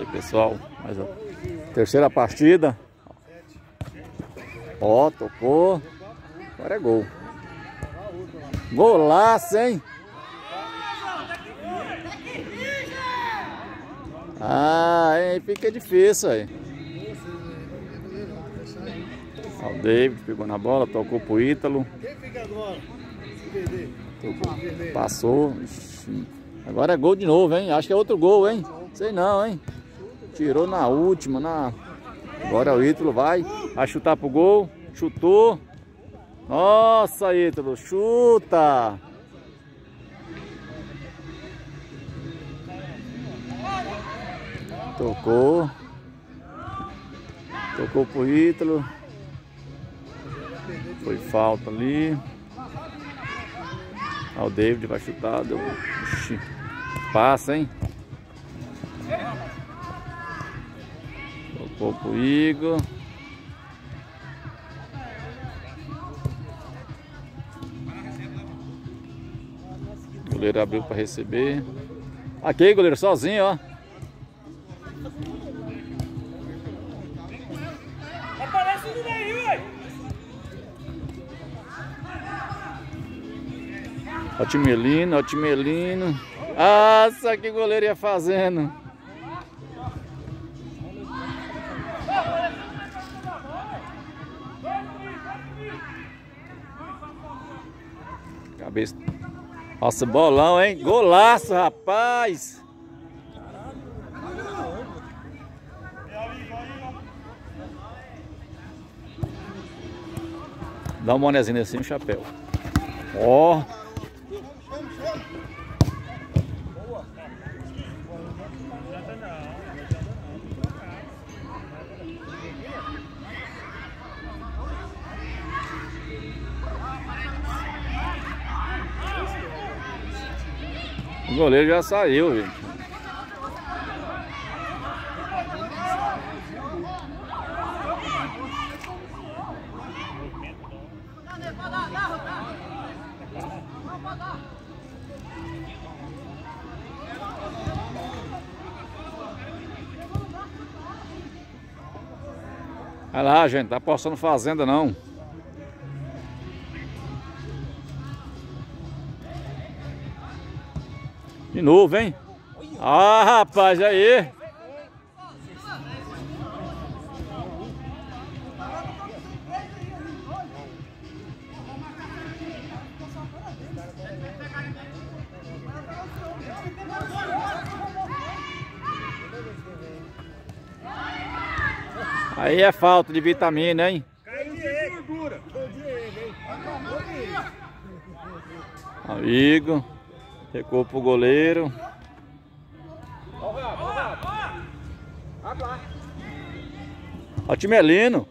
Aí pessoal, mais a terceira partida. Ó, tocou. Agora é gol. Golaço, hein? Ah, aí fica difícil aí. Ó, o David pegou na bola, tocou pro Ítalo. Quem passou. Agora é gol de novo, hein? Acho que é outro gol, hein? Sei não, hein? Tirou na última, na... Agora o Ítalo vai, vai chutar pro gol. Chutou. Nossa, Ítalo, chuta! Tocou. Tocou pro Ítalo. Foi falta ali. Ah, o David vai chutar. Deu... Passa, hein? Tocou pro Igor. O goleiro abriu para receber. Aqui, goleiro, sozinho, ó. Ó o Timelino, ó o Timelino. Nossa, que goleiro ia fazendo. Cabeça. Nossa, bolão, hein? Golaço, rapaz. Dá uma olhadinha assim, um chapéu. Ó. O goleiro já saiu, gente. Olha lá, gente, tá apostando fazenda não. De novo, hein? Ah, rapaz, aí. Aí é falta de vitamina, hein? Amigo. Recuou pro goleiro. Ó o Timelino.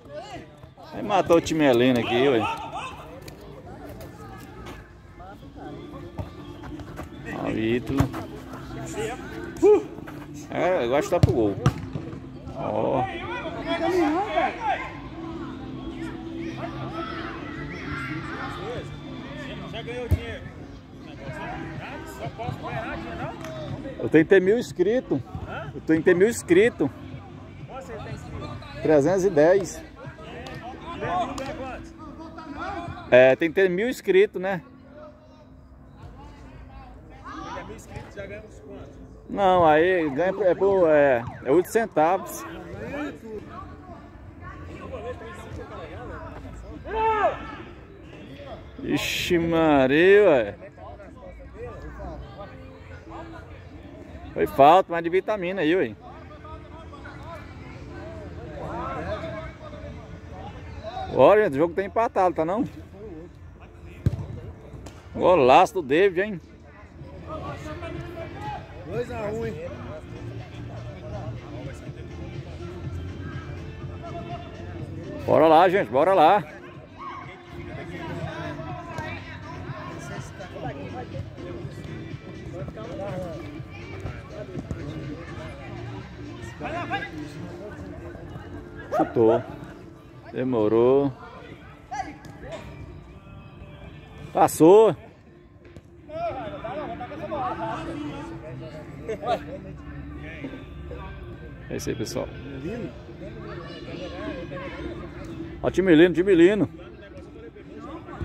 Aí matou o Timelino aqui, ué. Ó o Ítalo. É, eu acho que tá pro gol. Ó. Já ganhou dinheiro? Eu tenho que ter mil inscritos. Eu tenho que ter mil inscritos. Você tem inscrito? 310. Ganha ganha quantos? É, tem que ter mil inscritos, né? Ganha mil inscritos, já ganhamos quantos? Não, aí ganha é, por, é, é 8 centavos. Ixi Maria, ué. Foi falta, mas de vitamina aí, ué. Olha, gente, o jogo tá empatado, tá não? Golaço do David, hein? 2x1, hein? Bora lá, gente, bora lá. Chutou. Demorou. Passou. É isso aí, pessoal. Ó, Timilino, Timilino.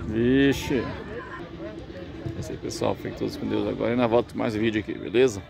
Vixe. É isso aí, pessoal. Fiquem todos com Deus agora. E na volta mais vídeo aqui, beleza?